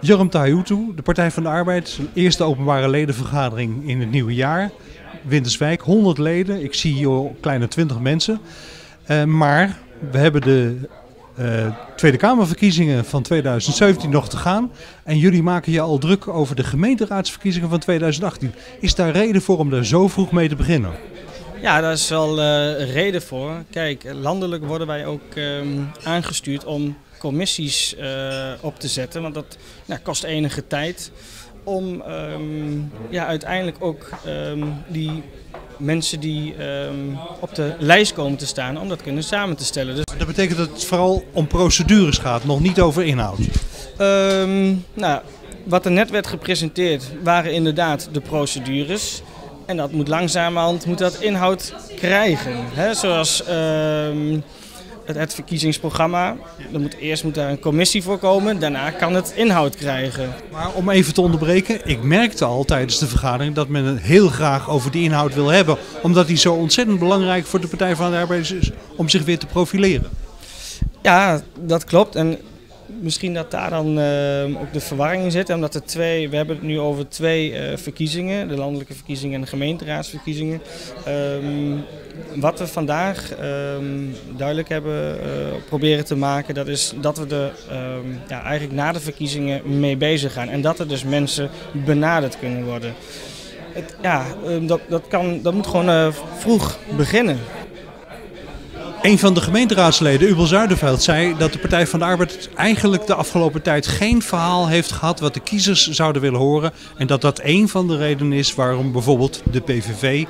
Joram Tahutu, de Partij van de Arbeid, zijn eerste openbare ledenvergadering in het nieuwe jaar. Winterswijk, 100 leden. Ik zie hier kleine 20 mensen. Uh, maar we hebben de uh, Tweede Kamerverkiezingen van 2017 nog te gaan. En jullie maken je al druk over de gemeenteraadsverkiezingen van 2018. Is daar reden voor om daar zo vroeg mee te beginnen? Ja, daar is wel uh, reden voor. Kijk, landelijk worden wij ook um, aangestuurd om commissies uh, op te zetten. Want dat nou, kost enige tijd om um, ja, uiteindelijk ook um, die mensen die op de lijst komen te staan, om dat kunnen samen te stellen. Dus... Dat betekent dat het vooral om procedures gaat, nog niet over inhoud? Nou, wat er net werd gepresenteerd waren inderdaad de procedures. En dat moet langzamerhand moet dat inhoud krijgen. Hè? Zoals um, het, het, verkiezingsprogramma. Er moet, eerst moet daar een commissie voor komen, daarna kan het inhoud krijgen. Maar om even te onderbreken, ik merkte al tijdens de vergadering dat men het heel graag over die inhoud wil hebben. Omdat die zo ontzettend belangrijk voor de Partij van de Arbeid is om zich weer te profileren. Ja, dat klopt. En misschien dat daar dan uh, ook de verwarring in zit. Omdat er twee, we hebben het nu over twee uh, verkiezingen, de landelijke verkiezingen en de gemeenteraadsverkiezingen. Um, wat we vandaag um, duidelijk hebben uh, proberen te maken, dat is dat we er um, ja, eigenlijk na de verkiezingen mee bezig gaan. En dat er dus mensen benaderd kunnen worden. Het, ja, dat, dat, kan, dat moet gewoon vroeg beginnen. Een van de gemeenteraadsleden, Ubel Zuiderveld, zei dat de Partij van de Arbeid eigenlijk de afgelopen tijd geen verhaal heeft gehad wat de kiezers zouden willen horen. En dat dat een van de redenen is waarom bijvoorbeeld de PVV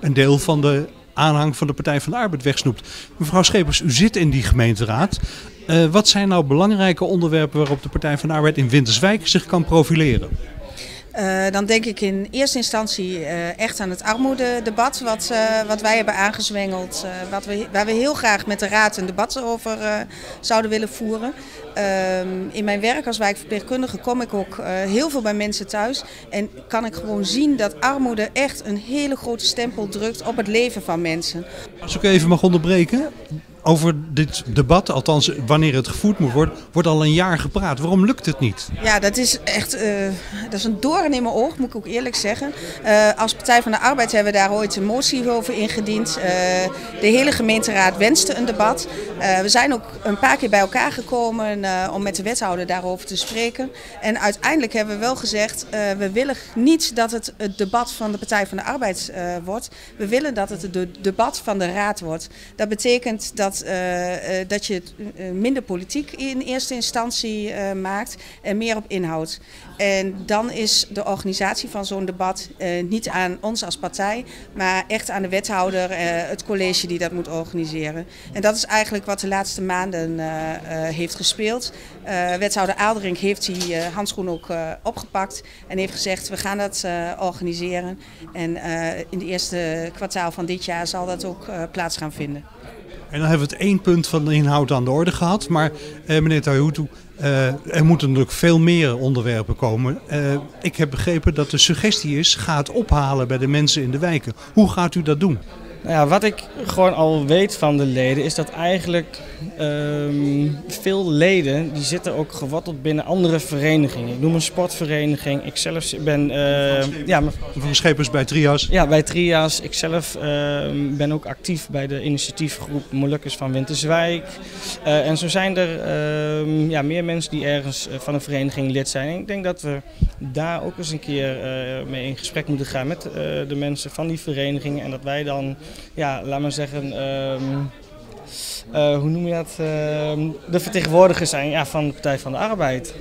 een deel van de aanhang van de Partij van de Arbeid wegsnoept. Mevrouw Schepers, u zit in die gemeenteraad. Uh, wat zijn nou belangrijke onderwerpen waarop de Partij van de Arbeid in Winterswijk zich kan profileren? Uh, dan denk ik in eerste instantie uh, echt aan het armoededebat, wat, uh, wat wij hebben aangezwengeld. wat we, waar we heel graag met de Raad een debat over zouden willen voeren. Ehm, in mijn werk als wijkverpleegkundige kom ik ook heel veel bij mensen thuis. En kan ik gewoon zien dat armoede echt een hele grote stempel drukt op het leven van mensen. Als ik even mag onderbreken, over dit debat, althans wanneer het gevoerd moet worden, wordt al een jaar gepraat. Waarom lukt het niet? Ja, dat is echt uh, dat is een doorn in mijn oog, moet ik ook eerlijk zeggen. Uh, als Partij van de Arbeid hebben we daar ooit een motie over ingediend. Uh, de hele gemeenteraad wenste een debat. we zijn ook een paar keer bij elkaar gekomen om met de wethouder daarover te spreken. En uiteindelijk hebben we wel gezegd, we willen niet dat het het debat van de Partij van de Arbeid wordt. We willen dat het het debat van de raad wordt. Dat betekent dat dat, uh, dat je het minder politiek in eerste instantie maakt en meer op inhoud. En dan is de organisatie van zo'n debat niet aan ons als partij, maar echt aan de wethouder, het college die dat moet organiseren. En dat is eigenlijk wat de laatste maanden heeft gespeeld. wethouder Aalderink heeft die handschoen ook opgepakt en heeft gezegd we gaan dat organiseren. En in de eerste kwartaal van dit jaar zal dat ook plaats gaan vinden. En dan hebben het één punt van de inhoud aan de orde gehad. Maar eh, meneer Tahutu, uh, er moeten natuurlijk veel meer onderwerpen komen. Uh, ik heb begrepen dat de suggestie is, ga het ophalen bij de mensen in de wijken. Hoe gaat u dat doen? Nou ja, wat ik gewoon al weet van de leden is dat eigenlijk um, veel leden die zitten ook geworteld binnen andere verenigingen. Ik noem een sportvereniging. Ik zelf ben... Uh, ja, mevrouw Schepers bij Trias. Ja, bij Trias. Ik zelf uh, ben ook actief bij de initiatiefgroep Molukkers van Winterswijk. Uh, en zo zijn er ehm, ja, meer mensen die ergens van een vereniging lid zijn. En ik denk dat we daar ook eens een keer mee in gesprek moeten gaan met de mensen van die verenigingen. En dat wij dan ja, laat maar zeggen, um, uh, hoe noem je dat, uh, de vertegenwoordigers zijn ja, van de Partij van de Arbeid.